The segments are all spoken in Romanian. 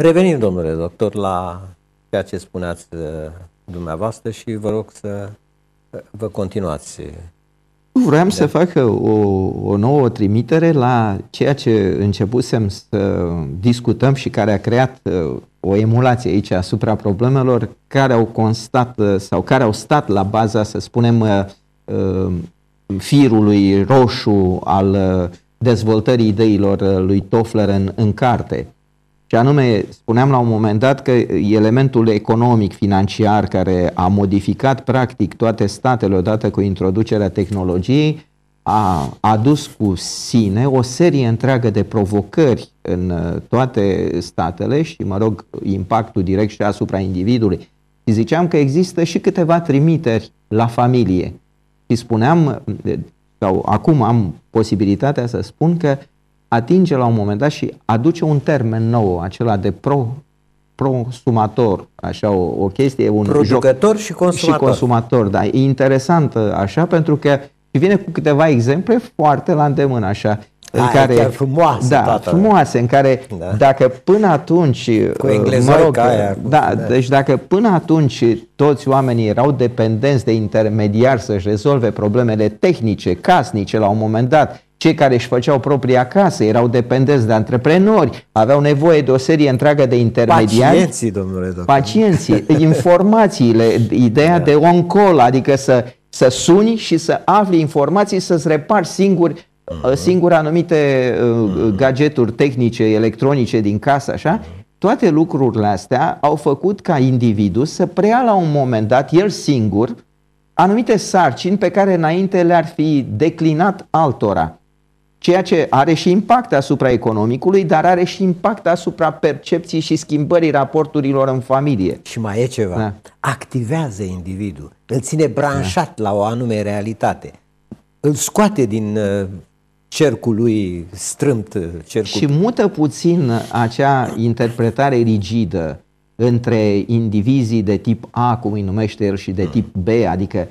Revenim, domnule doctor, la ceea ce spuneați uh, dumneavoastră și vă rog să uh, vă continuați. Vreau să fac o, o nouă trimitere la ceea ce începusem să discutăm și care a creat uh, o emulație aici asupra problemelor care au constat sau care au stat la baza, să spunem, firului roșu al dezvoltării ideilor lui Toffler în, în carte. Și anume, spuneam la un moment dat că elementul economic, financiar, care a modificat practic toate statele odată cu introducerea tehnologiei, a adus cu sine o serie întreagă de provocări în uh, toate statele și, mă rog, impactul direct și asupra individului. Și ziceam că există și câteva trimiteri la familie. Și spuneam, sau acum am posibilitatea să spun că atinge la un moment dat și aduce un termen nou, acela de pro prosumator, așa o, o chestie, un producător joc, și consumator. Și consumator, da, e interesant așa pentru că vine cu câteva exemple foarte la îndemână așa. În Aia care, chiar frumoase, da, tata. frumoase, în care da. dacă până atunci, cu mă rog, aia, cu, da, da, deci dacă până atunci toți oamenii erau dependenți de intermediari să-și rezolve problemele tehnice, casnice la un moment dat, cei care își făceau propria casă erau dependenți de antreprenori, aveau nevoie de o serie întreagă de intermediari. Pacienții, domnule doctor. Pacienții, informațiile, ideea da. de on-call, adică să, să suni și să afli informații, să-ți repari singur, uh-huh. singur anumite uh, gadgeturi tehnice, electronice din casă, așa. Toate lucrurile astea au făcut ca individul să preia la un moment dat, el singur, anumite sarcini pe care înainte le-ar fi declinat altora ceea ce are și impact asupra economicului, dar are și impact asupra percepției și schimbării raporturilor în familie. Și mai e ceva, da. activează individul, îl ține branșat da. la o anume realitate, îl scoate din uh, cercul lui strâmt. Uh, cercul... Și mută puțin acea interpretare rigidă între indivizii de tip A, cum îi numește el, și de mm. tip B, adică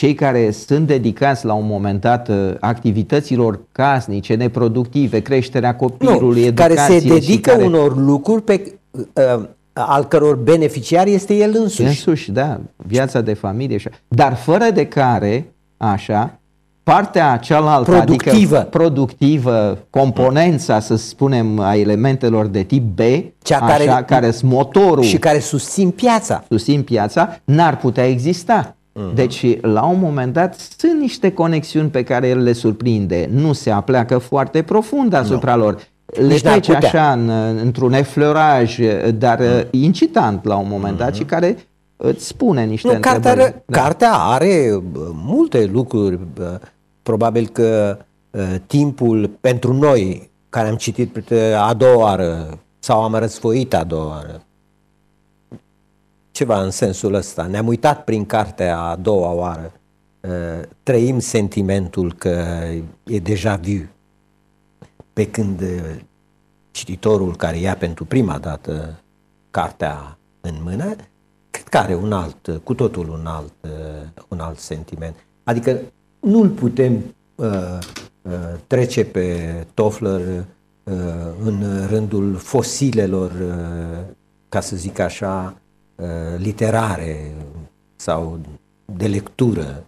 cei care sunt dedicați la un moment dat uh, activităților casnice, neproductive, creșterea copilului, nu, care se dedică care... unor lucruri pe, uh, al căror beneficiar este el însuși. Însuși, da, viața de familie, așa. dar fără de care, așa, partea cealaltă, productivă, adică productivă, componența, să spunem, a elementeltor de tip B, Cea așa, care, care sunt motorul și care susțin piața, susțin piața, n-ar putea exista. Uh-huh. Deci, la un moment dat, sunt niște conexiuni pe care el le surprinde. Nu se apleacă foarte profund asupra no. lor. Le Nici trece așa în, într-un efloraj, dar uh-huh. incitant la un moment dat uh-huh. și care îți spune niște nu, întrebări. Cartea are, da. cartea are multe lucruri. Probabil că timpul pentru noi, care am citit a doua oară sau am răsfoit a doua oară, ceva în sensul ăsta. Ne-am uitat prin cartea a doua oară. Uh, trăim sentimentul că e deja viu. Pe când uh, cititorul care ia pentru prima dată cartea în mână, cred că are un alt, cu totul un alt, uh, un alt sentiment. Adică nu-l putem uh, uh, trece pe Toffler uh, în rândul fosilelor, uh, ca să zic așa, Uh, literare sau de lectură.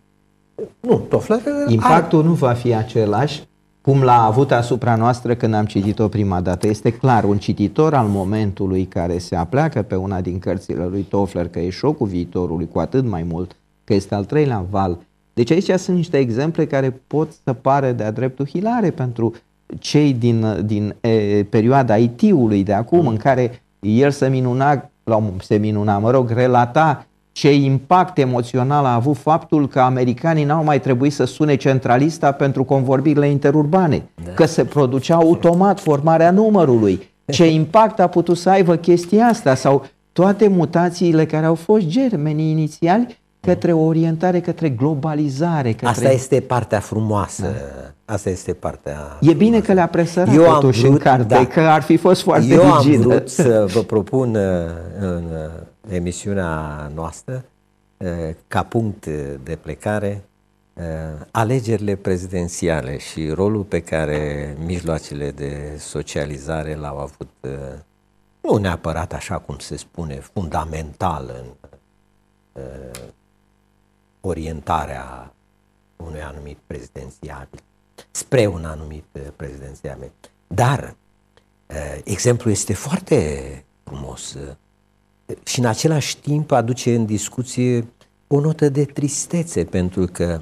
Nu, Toffler Impactul are... nu va fi același cum l-a avut asupra noastră când am citit-o prima dată. Este clar, un cititor al momentului care se apleacă pe una din cărțile lui Toffler, că e șocul viitorului, cu atât mai mult, că este al treilea val. Deci aici sunt niște exemple care pot să pare de-a dreptul hilare pentru cei din, din e, perioada IT-ului de acum, mm. în care el se minuna la un, se minuna, mă rog, relata ce impact emoțional a avut faptul că americanii n-au mai trebuit să sune centralista pentru convorbirile interurbane, da. că se producea automat formarea numărului. Ce impact a putut să aibă chestia asta sau toate mutațiile care au fost germenii inițiali către o orientare, către globalizare. Către... Asta este partea frumoasă. Da. Asta este partea... E frumoasă. bine că le-a presărat Eu totuși vrut, în carte, da. că ar fi fost foarte Eu rigidă. am vrut să vă propun uh, în uh, emisiunea noastră, uh, ca punct de plecare, alegerile prezidențiale și rolul pe care mijloacele de socializare l-au avut nu neapărat așa cum se spune, fundamental în uh, orientarea unui anumit prezidențiabil, spre un anumit uh, prezidențiabil. Dar uh, exemplul este foarte frumos uh, și în același timp aduce în discuție o notă de tristețe, pentru că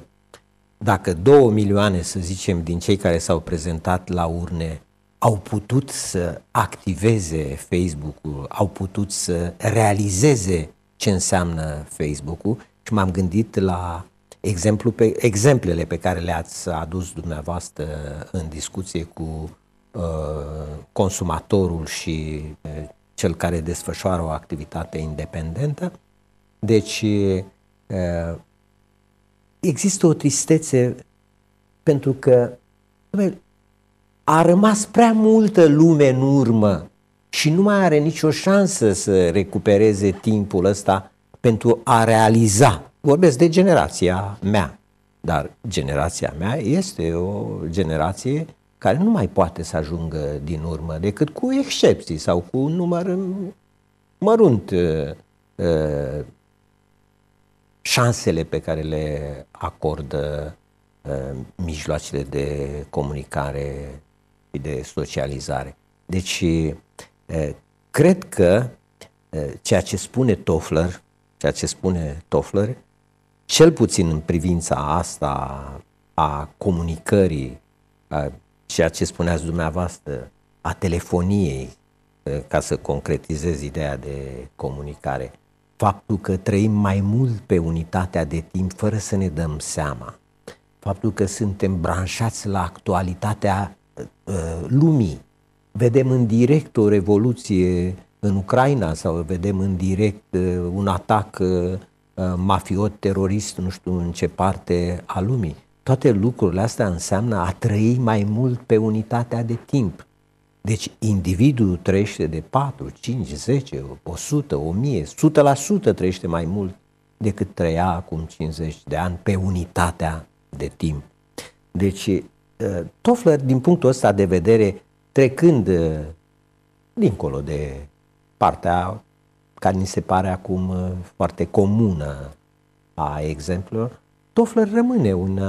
dacă două milioane, să zicem, din cei care s-au prezentat la urne au putut să activeze Facebook-ul, au putut să realizeze ce înseamnă Facebook-ul și m-am gândit la exemplu pe, exemplele pe care le-ați adus dumneavoastră în discuție cu uh, consumatorul și uh, cel care desfășoară o activitate independentă. Deci uh, există o tristețe pentru că a rămas prea multă lume în urmă și nu mai are nicio șansă să recupereze timpul ăsta pentru a realiza. Vorbesc de generația mea, dar generația mea este o generație care nu mai poate să ajungă din urmă decât cu excepții sau cu un număr mărunt uh, uh, șansele pe care le acordă uh, mijloacele de comunicare și de socializare. Deci, cred că ceea ce spune Toffler, ceea ce spune Toffler, cel puțin în privința asta a comunicării, a ceea ce spuneați dumneavoastră, a telefoniei, ca să concretizez ideea de comunicare, faptul că trăim mai mult pe unitatea de timp fără să ne dăm seama, faptul că suntem branșați la actualitatea Uh, lumii. Vedem în direct o revoluție în Ucraina sau vedem în direct uh, un atac uh, mafiot, terorist, nu știu în ce parte a lumii. Toate lucrurile astea înseamnă a trăi mai mult pe unitatea de timp. Deci individul trăiește de 4, 5, 10, 100, 1000, 100% trăiește mai mult decât trăia acum 50 de ani pe unitatea de timp. Deci Uh, Toffler, din punctul ăsta de vedere, trecând uh, dincolo de partea care ni se pare acum uh, foarte comună a exemplelor, Toffler rămâne un,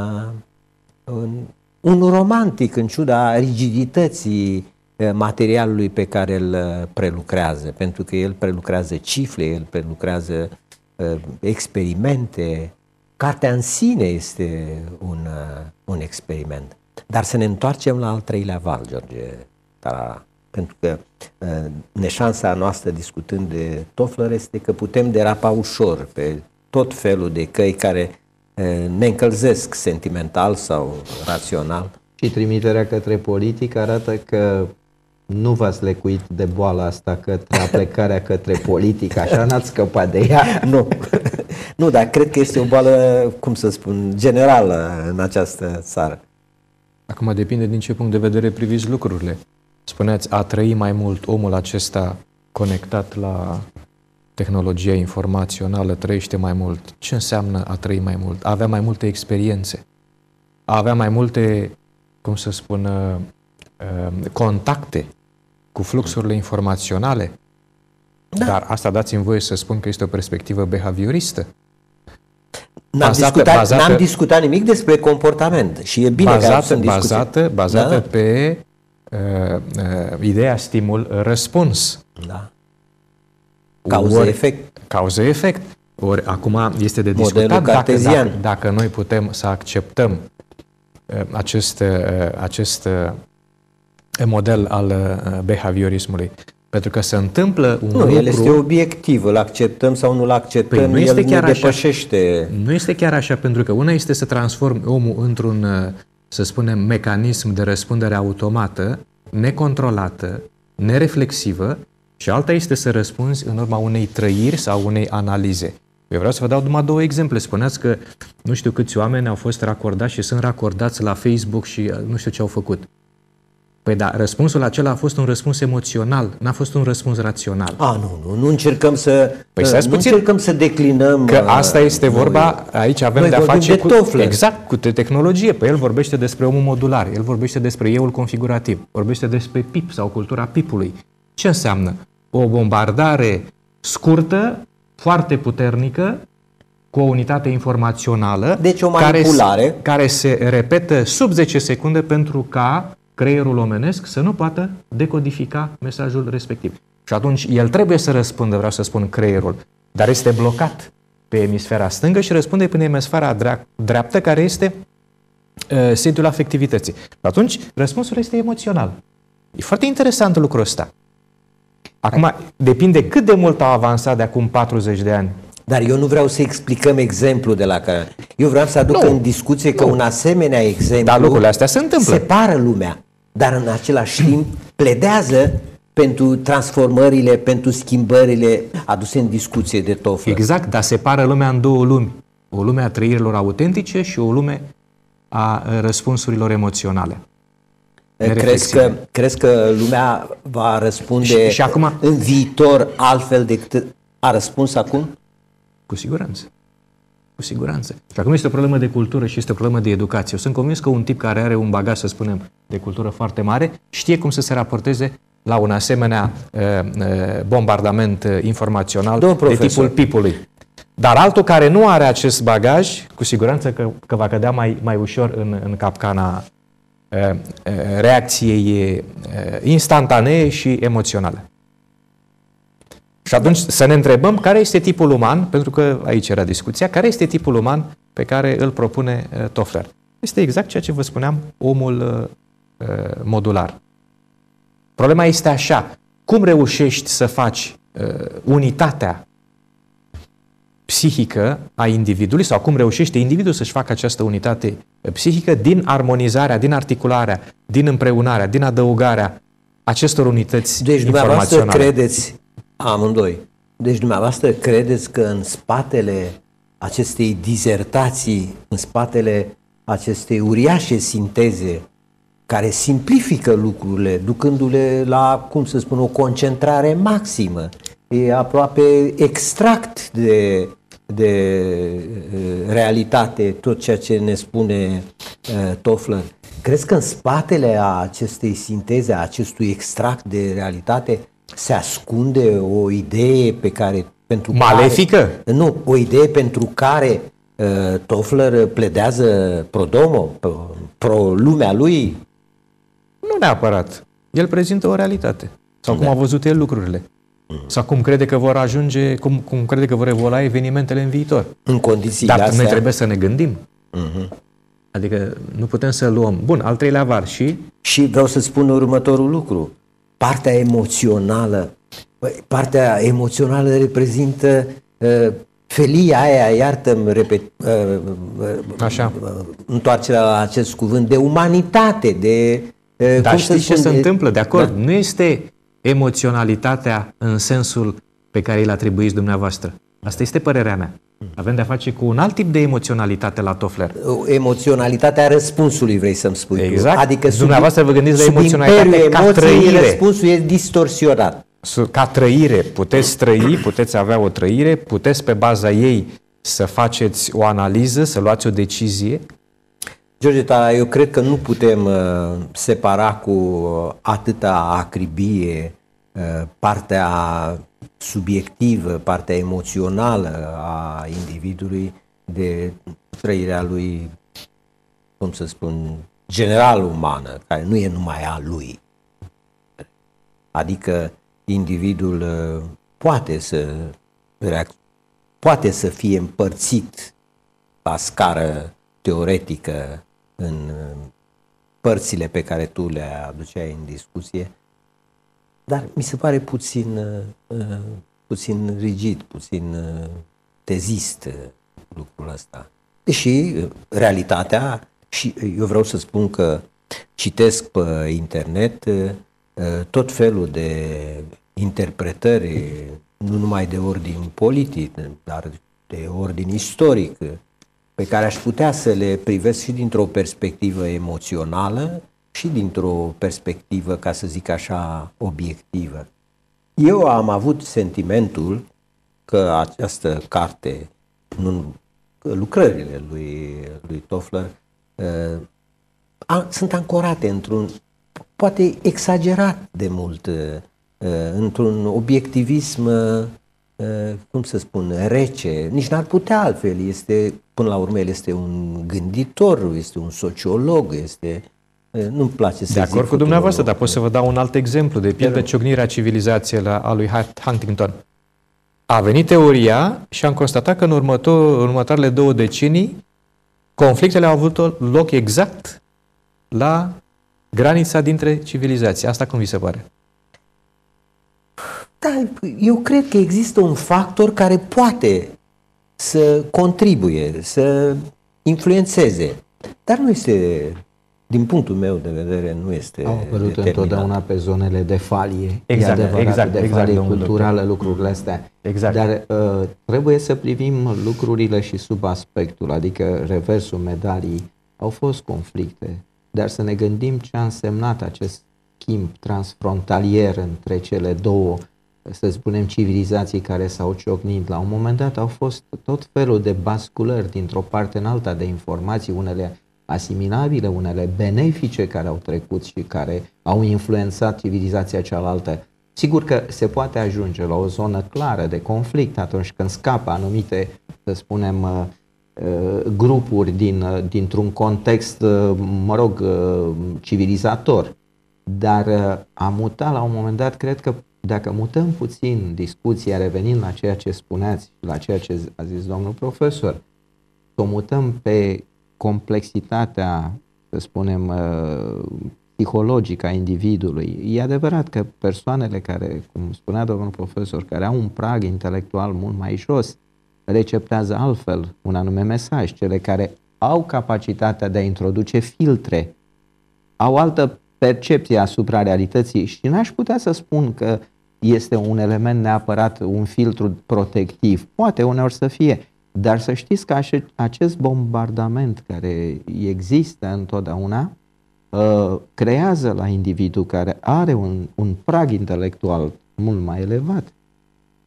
un, un romantic în ciuda rigidității materialului pe care îl prelucrează, pentru că el prelucrează cifre, el prelucrează experimente. Cartea în sine este un, un experiment. Dar să ne întoarcem la al treilea val, George Tarara. Pentru că uh, neșansa noastră discutând de Toffler este că putem derapa ușor pe tot felul de căi care uh, ne încălzesc sentimental sau rațional. Și trimiterea către politică arată că nu v-ați lecuit de boala asta către aplecarea către politică, așa n-ați scăpat de ea. nu, nu, dar cred că este o boală, cum să spun, generală în această țară. Acum depinde din ce punct de vedere priviți lucrurile. Spuneați, a trăi mai mult omul acesta conectat la tehnologia informațională trăiește mai mult. Ce înseamnă a trăi mai mult? A avea mai multe experiențe. A avea mai multe, cum să spun, uh, contacte cu fluxurile informaționale. Da. Dar asta dați-mi voie să spun că este o perspectivă behavioristă. N-am, bazată, discutat, bazată, n-am discutat nimic despre comportament și e bine bazată, că bazată, bazată da? pe uh, uh, ideea stimul-răspuns. Da. Cauză-efect. Cauză-efect. Ori acum este de discutat dacă, dacă, dacă noi putem să acceptăm uh, acest, uh, acest uh, model al uh, behaviorismului. Pentru că se întâmplă un nu, lucru... el este obiectiv, îl acceptăm sau nu-l acceptăm, păi nu este el chiar nu depășește... Așa, nu este chiar așa, pentru că una este să transformi omul într-un, să spunem, mecanism de răspundere automată, necontrolată, nereflexivă, și alta este să răspunzi în urma unei trăiri sau unei analize. Eu vreau să vă dau numai două exemple. Spuneați că nu știu câți oameni au fost racordați și sunt racordați la Facebook și nu știu ce au făcut. Păi da, răspunsul acela a fost un răspuns emoțional, n-a fost un răspuns rațional. A, nu, nu, nu încercăm să păi nu puțin, încercăm să declinăm. Că asta este vorba, noi, aici avem de a face de cu tofle. exact cu tehnologie. Păi el vorbește despre omul modular, el vorbește despre euul configurativ, vorbește despre PIP sau cultura PIP-ului. Ce înseamnă? o bombardare scurtă, foarte puternică, cu o unitate informațională Deci o care, manipulare. se- care se repetă sub 10 secunde pentru ca creierul omenesc să nu poată decodifica mesajul respectiv. Și atunci el trebuie să răspundă, vreau să spun, creierul, dar este blocat pe emisfera stângă și răspunde prin emisfera drea- dreaptă, care este uh, sediul afectivității. Și atunci răspunsul este emoțional. E foarte interesant lucrul ăsta. Acum, depinde cât de mult au avansat de acum 40 de ani Dar eu nu vreau să explicăm exemplu de la care... Eu vreau să aduc Nu. în discuție că un asemenea exemplu... Dar lucrurile astea se întâmplă. Separă lumea, dar în același timp pledează pentru transformările, pentru schimbările aduse în discuție de Toffler. Exact, dar separă lumea în două lumi. O lume a trăirilor autentice și o lume a uh, răspunsurilor emoționale. Crezi nereflexive. că, crezi că lumea va răspunde Și- și acum- în viitor altfel decât a răspuns acum? Cu siguranță. Cu siguranță. Și acum este o problemă de cultură și este o problemă de educație. Eu sunt convins că un tip care are un bagaj, să spunem, de cultură foarte mare, știe cum să se raporteze la un asemenea uh, uh, bombardament uh, informațional Domnul de profesor. tipul pipului. Dar altul care nu are acest bagaj, cu siguranță că, că va cădea mai, mai ușor în, în capcana uh, uh, reacției uh, instantanee și emoționale. Și atunci să ne întrebăm care este tipul uman, pentru că aici era discuția, care este tipul uman pe care îl propune uh, Toffler. Este exact ceea ce vă spuneam, omul uh, uh, modular. Problema este așa, cum reușești să faci uh, unitatea psihică a individului sau cum reușește individul să-și facă această unitate psihică din armonizarea, din articularea, din împreunarea, din adăugarea acestor unități Deci dumneavoastră informaționale. credeți, amândoi, deci dumneavoastră credeți că în spatele acestei dizertații, în spatele acestei uriașe sinteze care simplifică lucrurile, ducându-le la, cum să spun, o concentrare maximă, e aproape extract de, de uh, realitate tot ceea ce ne spune uh, Toffler. Crezi că în spatele a acestei sinteze, a acestui extract de realitate, se ascunde o idee pe care pentru Malefică? Care, nu, o idee pentru care uh, Toffler pledează pro domo, pro, pro lumea lui? Nu neapărat. El prezintă o realitate. Sau cum a văzut el lucrurile. Sau cum crede că vor ajunge, cum, cum crede că vor evolua evenimentele în viitor. În condițiile Dar astea, noi trebuie să ne gândim. Adică nu putem să luăm. Bun, al treilea var și Și vreau să spun următorul lucru. Partea emoțională, băi, partea emoțională reprezintă uh, felia aia, iartă-mi repet, uh, uh, Așa. uh, întoarcerea la acest cuvânt, de umanitate, de... Uh, Dar cum să știți ce spun, se de- întâmplă? De acord, Da. nu este emoționalitatea în sensul pe care îl atribuiți dumneavoastră. Asta este părerea mea. Avem de-a face cu un alt tip de emoționalitate la Toffler. Emoționalitatea răspunsului, vrei să-mi spui tu. Exact. Adică sub, Dumneavoastră vă gândiți la sub emoționalitate imperiul ca emoției, trăire. răspunsul e distorsionat. Să- Ca trăire, puteți trăi, puteți avea o trăire, puteți pe baza ei să faceți o analiză, să luați o decizie. George, dar eu cred că nu putem uh, separa cu uh, atâta acribie uh, partea subiectivă, partea emoțională a individului de trăirea lui, cum să spun, general umană, care nu e numai a lui. Adică individul uh, poate să reac- poate să fie împărțit la scară teoretică în uh, părțile pe care tu le aduceai în discuție, dar mi se pare puțin, uh, uh, puțin rigid, puțin uh, tezist uh, lucrul ăsta. Deși uh, realitatea, și eu vreau să spun că citesc pe internet uh, uh, tot felul de interpretări, nu numai de ordin politic, dar de ordin istoric, uh, pe care aș putea să le privesc și dintr-o perspectivă emoțională și dintr-o perspectivă, ca să zic așa, obiectivă. Eu am avut sentimentul că această carte, nu, că lucrările lui, lui Toffler, uh, a, sunt ancorate într-un, poate exagerat de mult, uh, într-un obiectivism, cum să spun, rece. Nici n-ar putea altfel. Este, până la urmă, el este un gânditor, este un sociolog, este nu-mi place să De acord cu dumneavoastră, dar pot să vă dau un alt exemplu de pildă ciocnirea civilizației la, a lui Huntington. A venit teoria și am constatat că în, următor, în următoarele două decenii conflictele au avut loc exact la granița dintre civilizații. Asta cum vi se pare? Da, eu cred că există un factor care poate să contribuie, să influențeze, dar nu este din punctul meu de vedere, nu este Au apărut întotdeauna pe zonele de falie. Exact, e adevărat, exact, de exact, falie domnul culturală, doctor. lucrurile astea. Exact. Dar uh, trebuie să privim lucrurile și sub aspectul, adică reversul medalii. Au fost conflicte, dar să ne gândim ce a însemnat acest schimb transfrontalier între cele două, să spunem, civilizații care s-au ciocnit. La un moment dat au fost tot felul de basculări dintr-o parte în alta de informații, unele asimilabile, unele benefice care au trecut și care au influențat civilizația cealaltă. Sigur că se poate ajunge la o zonă clară de conflict atunci când scapă anumite, să spunem, uh, uh, grupuri din, uh, dintr-un context, mă rog, civilizator. Dar a muta la un moment dat, cred că dacă mutăm puțin discuția, revenind la ceea ce spuneați, la ceea ce a zis domnul profesor, o mutăm pe complexitatea, să spunem, uh, psihologică a individului. E adevărat că persoanele care, cum spunea domnul profesor, care au un prag intelectual mult mai jos, receptează altfel un anume mesaj. Cele care au capacitatea de a introduce filtre, au altă percepție asupra realității și n-aș putea să spun că este un element neapărat un filtru protectiv. Poate uneori să fie, dar să știți că acest bombardament care există întotdeauna uh, creează la individul care are un, un prag intelectual mult mai elevat,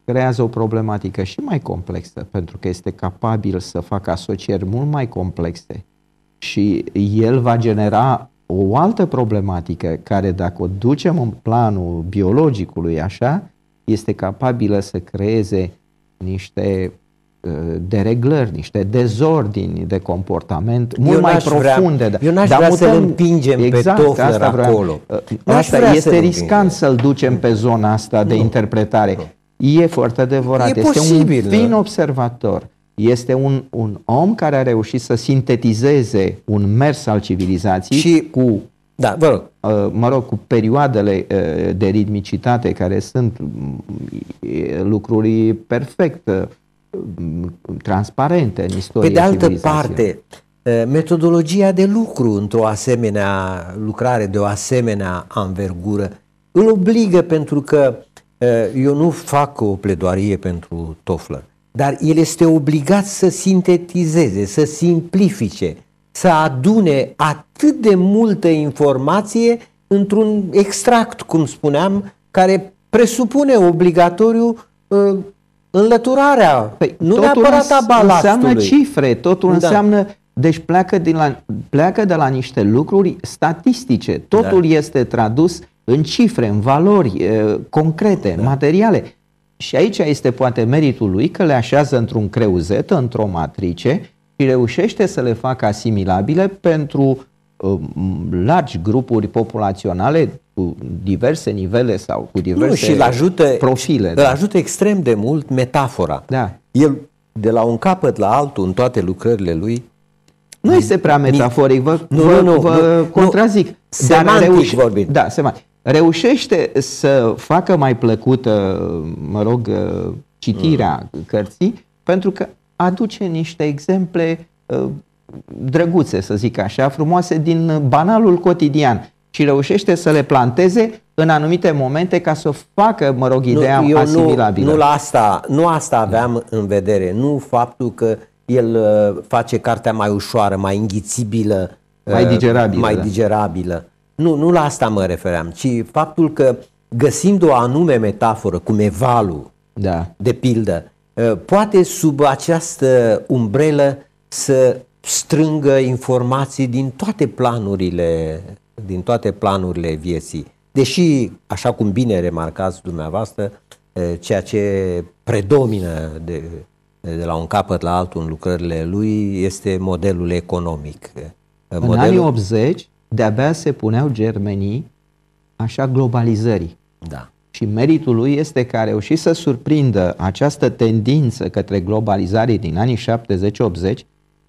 creează o problematică și mai complexă, pentru că este capabil să facă asocieri mult mai complexe și el va genera o altă problematică care dacă o ducem în planul biologicului așa, este capabilă să creeze niște Uh, dereglări, niște dezordini de comportament mult eu mai profunde. Vrea, eu n-aș dar vrea mutăm, să-l împingem exact, pe Toffler asta vreau. acolo. Uh, asta este să riscant să-l ducem pe zona asta de nu. interpretare. Nu. E foarte adevărat. E este posibil, un fin da. observator. Este un, un om care a reușit să sintetizeze un mers al civilizației Și- cu Da, vă rog. uh, mă rog, cu perioadele uh, de ritmicitate care sunt mm, e, lucruri perfect uh, mm, transparente în istoria Pe de altă civilizației. parte, eh, metodologia de lucru într-o asemenea lucrare, de o asemenea anvergură, îl obligă pentru că eh, eu nu fac o pledoarie pentru Toffler, dar el este obligat să sintetizeze, să simplifice, să adune atât de multă informație într-un extract, cum spuneam, care presupune obligatoriu eh, înlăturarea, Păi, nu totul neapărat a îns- balastului. Înseamnă cifre, totul Da. înseamnă, deci pleacă, din la, pleacă de la niște lucruri statistice, totul Da. este tradus în cifre, în valori e, concrete, Da. materiale. Și aici este poate meritul lui că le așează într-un creuzet, într-o matrice și reușește să le facă asimilabile pentru uh, largi grupuri populaționale cu diverse nivele sau cu diverse Nu, și îl ajută, profile. Îl ajută extrem de mult metafora. Da. El, de la un capăt la altul, în toate lucrările lui, Nu este prea metaforic, vă, Nu, vă, nu, nu, vă nu, contrazic. nu. Semantic vorbind. Da, semantic. Reușește să facă mai plăcută, mă rog, citirea Mm. cărții, pentru că aduce niște exemple uh, drăguțe, să zic așa, frumoase din banalul cotidian și reușește să le planteze în anumite momente ca să facă, mă rog, ideea nu, eu asimilabilă. Nu, nu, la asta, nu asta aveam în vedere, nu faptul că el uh, face cartea mai ușoară, mai înghițibilă, Mai uh, digerabilă, mai da. digerabilă. Nu, nu la asta mă refeream, ci faptul că găsind o anume metaforă, cum evalul, Da. de pildă, uh, poate sub această umbrelă să strângă informații din toate planurile, din toate planurile vieții. Deși, așa cum bine remarcați dumneavoastră, ceea ce predomină de, de la un capăt la altul în lucrările lui este modelul economic. În modelul... anii 80, de-abia se puneau germenii așa globalizării. Da. Și meritul lui este că a reușit să surprindă această tendință către globalizare din anii 70-80,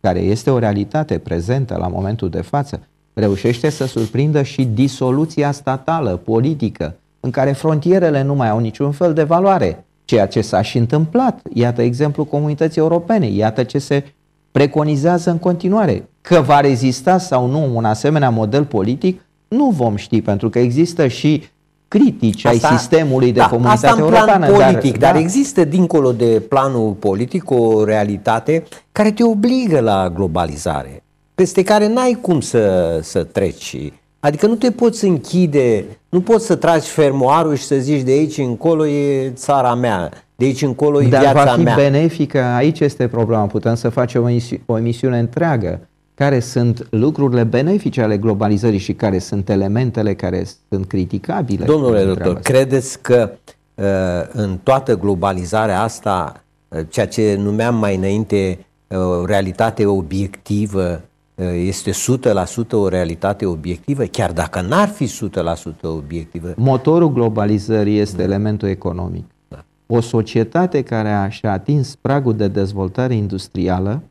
care este o realitate prezentă la momentul de față, reușește să surprindă și disoluția statală, politică, în care frontierele nu mai au niciun fel de valoare, ceea ce s-a și întâmplat. Iată exemplu comunității europene, iată ce se preconizează în continuare. Că va rezista sau nu un asemenea model politic, nu vom ști, pentru că există și critici asta, ai sistemului de da, comunitate asta în europeană. Plan politic, dar, dar da. există dincolo de planul politic o realitate care te obligă la globalizare, peste care n-ai cum să, să treci. Adică nu te poți închide, nu poți să tragi fermoarul și să zici de aici încolo e țara mea, de aici încolo e Dar viața va fi mea. benefică, aici este problema, putem să facem o, o emisiune întreagă care sunt lucrurile benefice ale globalizării și care sunt elementele care sunt criticabile. Domnule doctor, credeți că uh, în toată globalizarea asta, uh, ceea ce numeam mai înainte uh, o realitate obiectivă, este 100% o realitate obiectivă, chiar dacă n-ar fi 100% obiectivă? Motorul globalizării este da. elementul economic. Da. O societate care a și-a atins pragul de dezvoltare industrială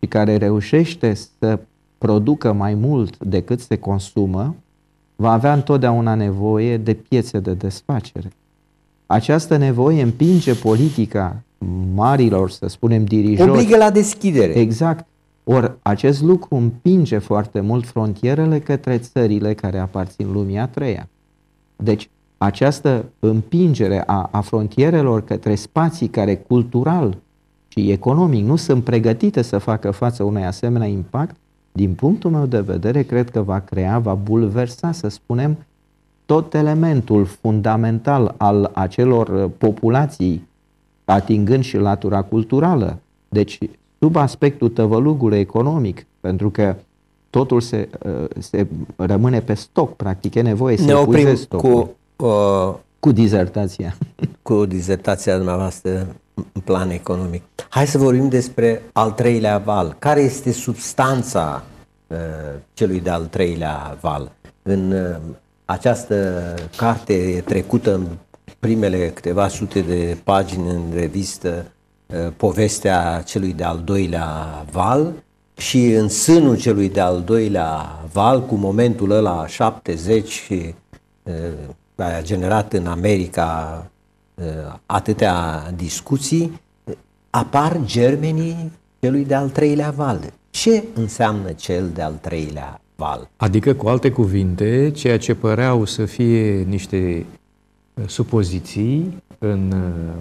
și care reușește să producă mai mult decât se consumă, va avea întotdeauna nevoie de piețe de desfacere. Această nevoie împinge politica marilor, să spunem, dirijori. Obligă la deschidere. Exact. Ori acest lucru împinge foarte mult frontierele către țările care aparțin lumii a treia. Deci, această împingere a, a frontierelor către spații care cultural și economic nu sunt pregătite să facă față unui asemenea impact, din punctul meu de vedere, cred că va crea, va bulversa, să spunem, tot elementul fundamental al acelor populații, atingând și latura culturală. Deci, sub aspectul tăvălugului economic, pentru că totul se, se rămâne pe stoc, practic e nevoie să ne oprim cu, uh, cu dizertația. Cu dizertația dumneavoastră în plan economic. Hai să vorbim despre al treilea val. Care este substanța uh, celui de-al treilea val? În uh, această carte trecută în primele câteva sute de pagini în revistă uh, povestea celui de-al doilea val și în sânul celui de-al doilea val, cu momentul ăla 70 uh, care a generat în America Uh, atâtea discuții, apar germenii celui de-al treilea val. Ce înseamnă cel de-al treilea val? Adică, cu alte cuvinte, ceea ce păreau să fie niște uh, supoziții în uh,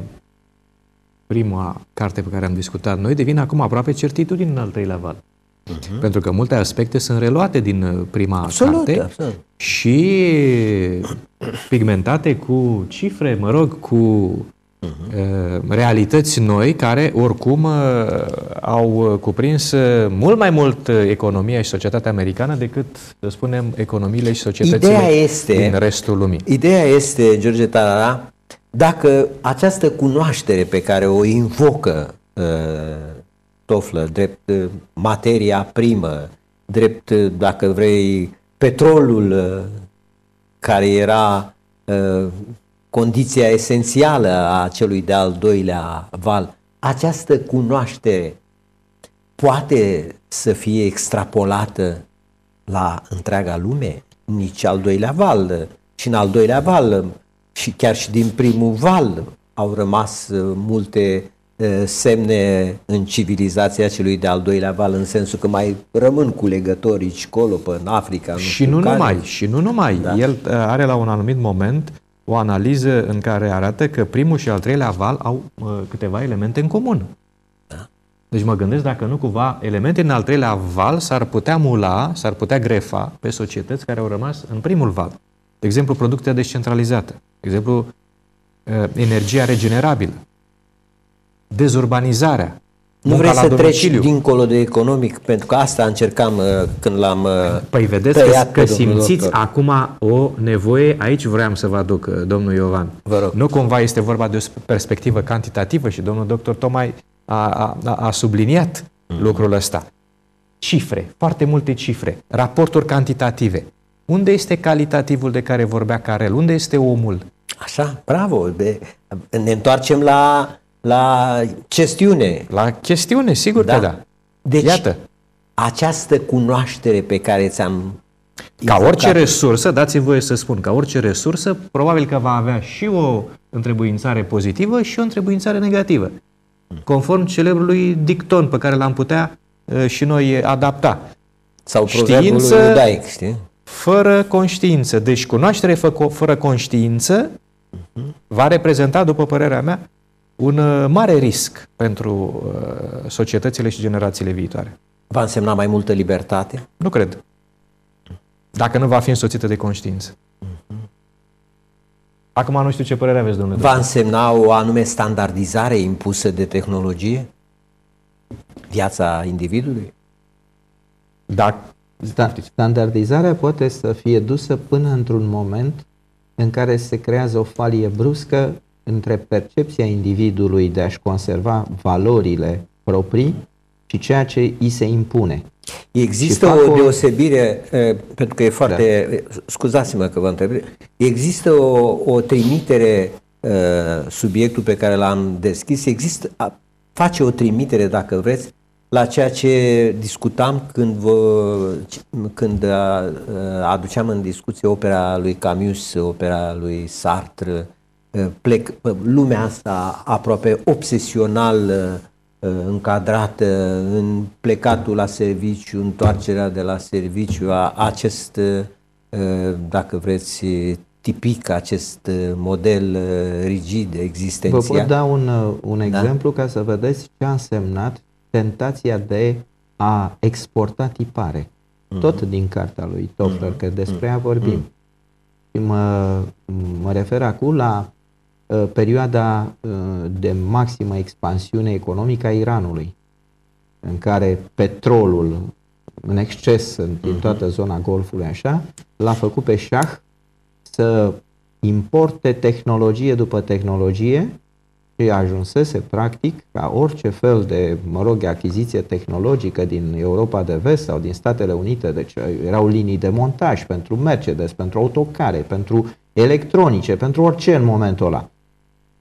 prima carte pe care am discutat noi, devin acum aproape certitudini în al treilea val. Uh-huh. Pentru că multe aspecte sunt reluate din prima absolut, carte absolut. și pigmentate cu cifre, mă rog, cu uh-huh. realități noi care oricum uh, au cuprins uh, mult mai mult economia și societatea americană decât, să spunem, economiile și societățile ideea este, din restul lumii. Ideea este, George Tarara, dacă această cunoaștere pe care o invocă uh, Toffler, drept uh, materia primă, drept, dacă vrei, petrolul uh, care era uh, condiția esențială a celui de-al doilea val. Această cunoaștere poate să fie extrapolată la întreaga lume? Nici al doilea val. Și în al doilea val, și chiar și din primul val, au rămas uh, multe semne în civilizația celui de-al doilea val, în sensul că mai rămân cu legători colo, pe în Africa. Nu și nu care. numai, și nu numai. Da. El are la un anumit moment o analiză în care arată că primul și al treilea val au uh, câteva elemente în comun. Da. Deci mă gândesc dacă nu cumva elemente în al treilea val s-ar putea mula, s-ar putea grefa pe societăți care au rămas în primul val. De exemplu, producția descentralizată. De exemplu, uh, energia regenerabilă dezurbanizarea. Nu munca vrei la să treci domiciliu. dincolo de economic, pentru că asta încercam uh, când l-am uh, Păi vedeți tăiat că, pe că domnul simțiți doctor. acum o nevoie, aici vreau să vă aduc, uh, domnul Iovan. Vă rog. Nu cumva este vorba de o perspectivă cantitativă și domnul doctor tocmai a, a, a- a subliniat Mm. lucrul ăsta. Cifre, foarte multe cifre, raporturi cantitative. Unde este calitativul de care vorbea Carel? Unde este omul? Așa, bravo. De, ne întoarcem la, la chestiune. La chestiune, sigur Da. că da. Deci, Iată, această cunoaștere pe care ți-am ca invocat-o, orice resursă, dați-mi voie să spun, ca orice resursă, probabil că va avea și o întrebuințare pozitivă și o întrebuințare negativă. Conform celebrului dicton pe care l-am putea uh, și noi adapta. sau proverbul știință- iudaic, știi? Fără conștiință. Deci cunoaștere fă- fără conștiință va reprezenta, după părerea mea, un uh, mare risc pentru uh, societățile și generațiile viitoare. Va însemna mai multă libertate? Nu cred. Dacă nu va fi însoțită de conștiință. Acum nu știu ce părere aveți, domnule. Va însemna o anume standardizare impusă de tehnologie? Viața individului? Dacă Sta- standardizarea poate să fie dusă până într-un moment în care se creează o falie bruscă între percepția individului de a-și conserva valorile proprii și ceea ce îi se impune. Există Și fac o o- deosebire, eh, pentru că e foarte, da. scuzați-mă că vă întreb, există o, o trimitere, eh, subiectul pe care l-am deschis, există, a- face o trimitere, dacă vreți, la ceea ce discutam când, vă, când a, aduceam în discuție opera lui Camus, opera lui Sartre, eh, plec, lumea asta aproape obsesional eh, încadrată în plecatul la serviciu, întoarcerea de la serviciu, a, acest, eh, dacă vreți, tipic, acest eh, model eh, rigid Vă existențial. pot da un, uh, un exemplu ca să vedeți ce a însemnat tentația de a exporta tipare. Tot din cartea lui Toffler, că despre ea vorbim. Și mă, mă refer acum la uh, perioada uh, de maximă expansiune economică a Iranului, în care petrolul în exces în, din toată zona Golfului așa, l-a făcut pe șah să importe tehnologie după tehnologie și ajunsese practic ca orice fel de, mă rog, achiziție tehnologică din Europa de Vest sau din Statele Unite, deci erau linii de montaj pentru Mercedes, pentru autocare, pentru electronice, pentru orice în momentul ăla.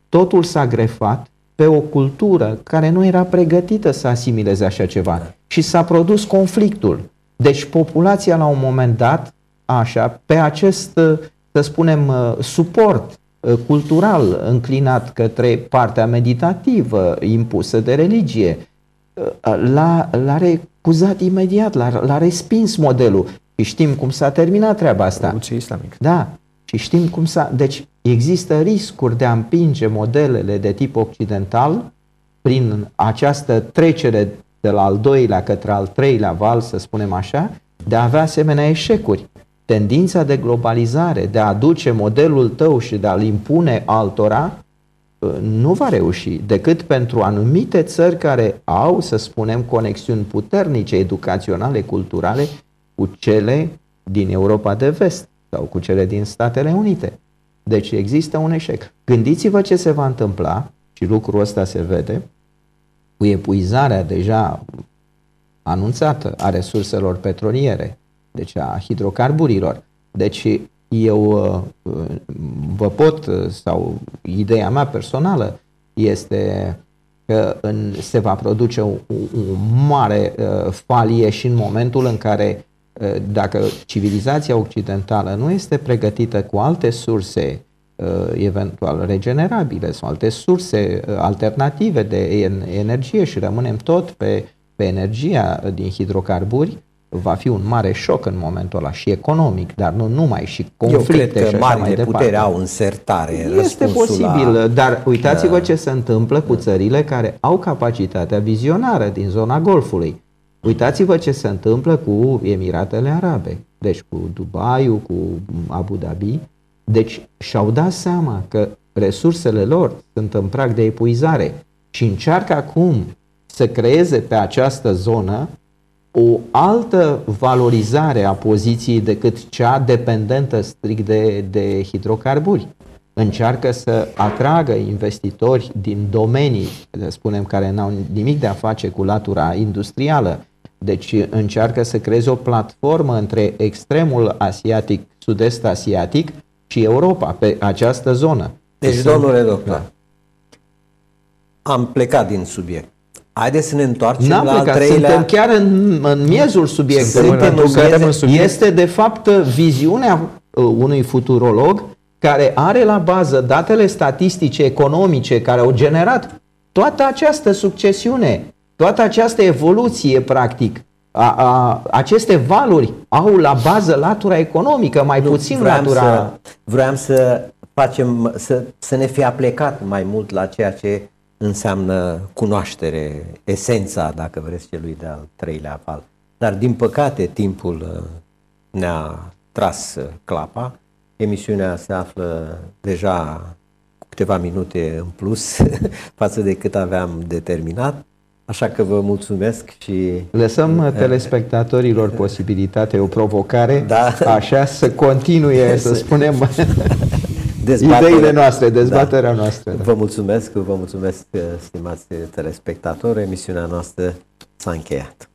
Totul s-a grefat pe o cultură care nu era pregătită să asimileze așa ceva și s-a produs conflictul. Deci populația la un moment dat, așa, pe acest, să spunem, suport cultural înclinat către partea meditativă impusă de religie, l-a, l-a recuzat imediat, l-a, l-a respins modelul. Și știm cum s-a terminat treaba asta. Revoluție islamică. Da, și știm cum s-a... Deci există riscuri de a împinge modelele de tip occidental prin această trecere de la al doilea către al treilea val, să spunem așa, de a avea asemenea eșecuri. Tendința de globalizare, de a aduce modelul tău și de a-l impune altora, nu va reuși decât pentru anumite țări care au, să spunem, conexiuni puternice educaționale, culturale cu cele din Europa de vest sau cu cele din Statele Unite. Deci există un eșec. Gândiți-vă ce se va întâmpla, și lucrul ăsta se vede, cu epuizarea deja anunțată a resurselor petroliere, deci a hidrocarburilor. Deci eu vă pot, sau ideea mea personală este că în, se va produce o, o mare uh, falie și în momentul în care uh, dacă civilizația occidentală nu este pregătită cu alte surse uh, eventual regenerabile sau alte surse uh, alternative de energie și rămânem tot pe, pe energia din hidrocarburi, va fi un mare șoc în momentul ăla și economic, dar nu numai și conflicte Eu cred că și așa mai marile departe. putere au în sertare Este posibil, la... dar uitați-vă ce se întâmplă cu țările care au capacitatea vizionară din zona Golfului. Uitați-vă ce se întâmplă cu Emiratele Arabe, deci cu Dubai, cu Abu Dhabi. Deci și-au dat seama că resursele lor sunt în prag de epuizare și încearcă acum să creeze pe această zonă o altă valorizare a poziției decât cea dependentă strict de, de hidrocarburi. Încearcă să atragă investitori din domenii, să spunem, care n-au nimic de a face cu latura industrială. Deci încearcă să creeze o platformă între extremul asiatic, sud-est asiatic și Europa, pe această zonă. Deci, domnule doctor, da. am plecat din subiect. Haideți să ne întoarcem N-am la plecat, al treilea... Suntem chiar în, în miezul subiectului, suntem pentru că subiect. este de fapt viziunea uh, unui futurolog care are la bază datele statistice economice care au generat toată această succesiune, toată această evoluție practic. A, a, aceste valuri au la bază latura economică, mai nu, puțin vreau latura... Să, vreau să facem, să, să ne fie aplecat mai mult la ceea ce înseamnă cunoaștere, esența, dacă vreți, celui de-al treilea val. Dar, din păcate, timpul uh, ne-a tras uh, clapa. Emisiunea se află deja cu câteva minute în plus față de cât aveam determinat. Așa că vă mulțumesc și... Lăsăm uh, telespectatorilor posibilitatea, o provocare, da. așa să continue, să spunem, ideile noastre, dezbaterea da. noastră. Da. Vă mulțumesc, vă mulțumesc, stimați telespectatori. Emisiunea noastră s-a încheiat.